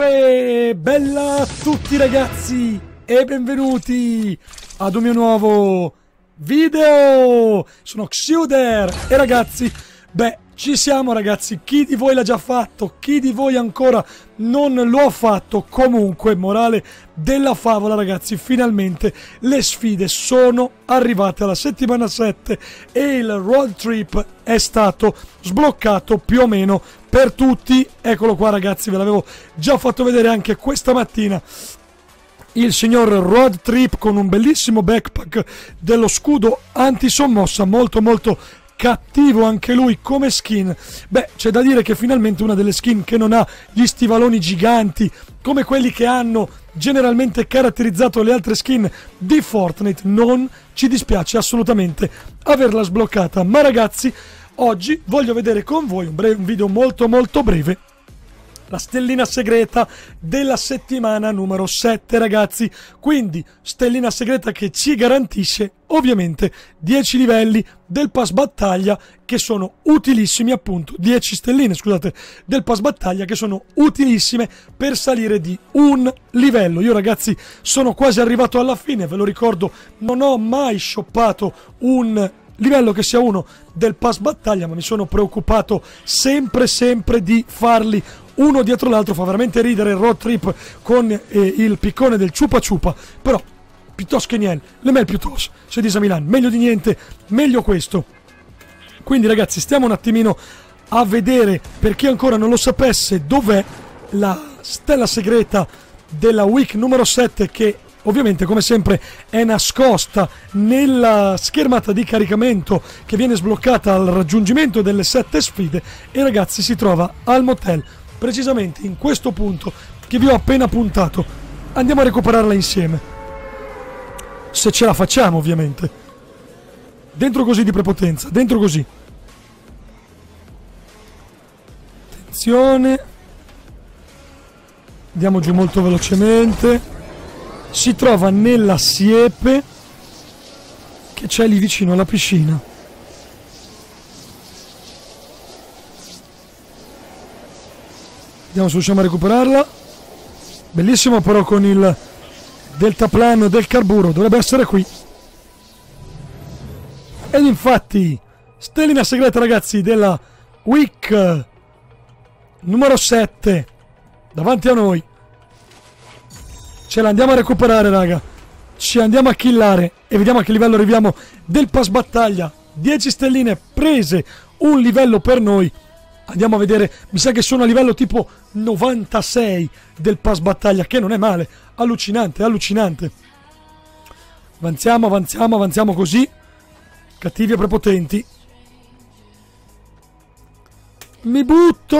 Uè, bella a tutti ragazzi e benvenuti ad un mio nuovo video. Sono Xuder e ragazzi, beh, ci siamo ragazzi, chi di voi l'ha già fatto, chi di voi ancora non lo ha fatto, comunque morale della favola ragazzi, finalmente le sfide sono arrivate. Alla settimana 7 e il road trip è stato sbloccato più o meno per tutti. Eccolo qua ragazzi, ve l'avevo già fatto vedere anche questa mattina. Il signor Road Trip con un bellissimo backpack dello scudo anti-sommossa molto molto cattivo anche lui come skin. Beh, c'è da dire che finalmente una delle skin che non ha gli stivaloni giganti come quelli che hanno generalmente caratterizzato le altre skin di Fortnite non ci dispiace assolutamente averla sbloccata. Ma ragazzi, oggi voglio vedere con voi un, breve, un video molto molto breve la stellina segreta della settimana numero 7 ragazzi. Quindi stellina segreta che ci garantisce ovviamente 10 livelli del pass battaglia che sono utilissimi appunto 10 stelline scusate del pass battaglia che sono utilissime per salire di un livello. Io ragazzi sono quasi arrivato alla fine ve lo ricordo non ho mai shoppato un livello che sia uno del pass battaglia ma mi sono preoccupato sempre sempre di farli uno dietro l'altro fa veramente ridere il road trip con eh, il piccone del ciupa ciupa però piuttosto che niente le mel piuttosto se dice a Milan meglio di niente meglio questo. Quindi ragazzi stiamo un attimino a vedere per chi ancora non lo sapesse dov'è la stella segreta della week numero 7 che ovviamente come sempre è nascosta nella schermata di caricamento che viene sbloccata al raggiungimento delle sette sfide e ragazzi si trova al motel precisamente in questo punto che vi ho appena puntato. Andiamo a recuperarla insieme. Se ce la facciamo, ovviamente. Dentro così di prepotenza, dentro così. Attenzione. Andiamo giù molto velocemente. Si trova nella siepe che c'è lì vicino alla piscina. Vediamo se riusciamo a recuperarla. Bellissimo però con il deltaplan del carburo. Dovrebbe essere qui. Ed infatti, stellina segreta ragazzi della week numero 7 davanti a noi. Ce la andiamo a recuperare raga. Ci andiamo a killare e vediamo a che livello arriviamo del pass battaglia. 10 stelline prese, un livello per noi Andiamo a vedere, mi sa che sono a livello tipo 96 del pass battaglia, che non è male. Allucinante, allucinante. Avanziamo, avanziamo, avanziamo così. Cattivi e prepotenti. Mi butto!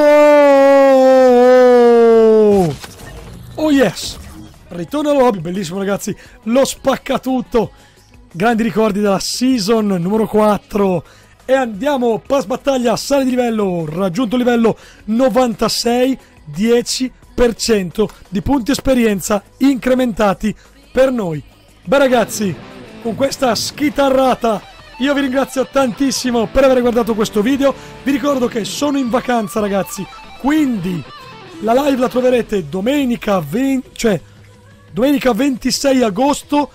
Oh yes! Ritorno allo hobby, bellissimo ragazzi. Lo spacca tutto. Grandi ricordi della season numero 4 e andiamo pass battaglia sale di livello raggiunto livello 96 10% di punti esperienza incrementati per noi. Beh ragazzi con questa schitarrata io vi ringrazio tantissimo per aver guardato questo video. Vi ricordo che sono in vacanza ragazzi quindi la live la troverete domenica 20 cioè domenica 26 agosto.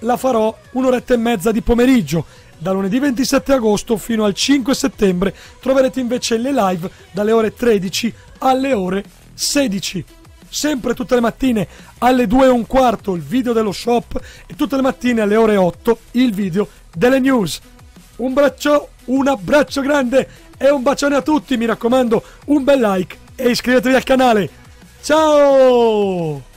La farò un'oretta e mezza di pomeriggio da lunedì 27 agosto fino al 5 settembre troverete invece le live dalle ore 13 alle ore 16. Sempre tutte le mattine alle 2 e un quarto il video dello shop e tutte le mattine alle ore 8 il video delle news. Un braccio, un abbraccio grande e un bacione a tutti, mi raccomando, un bel like e iscrivetevi al canale. Ciao!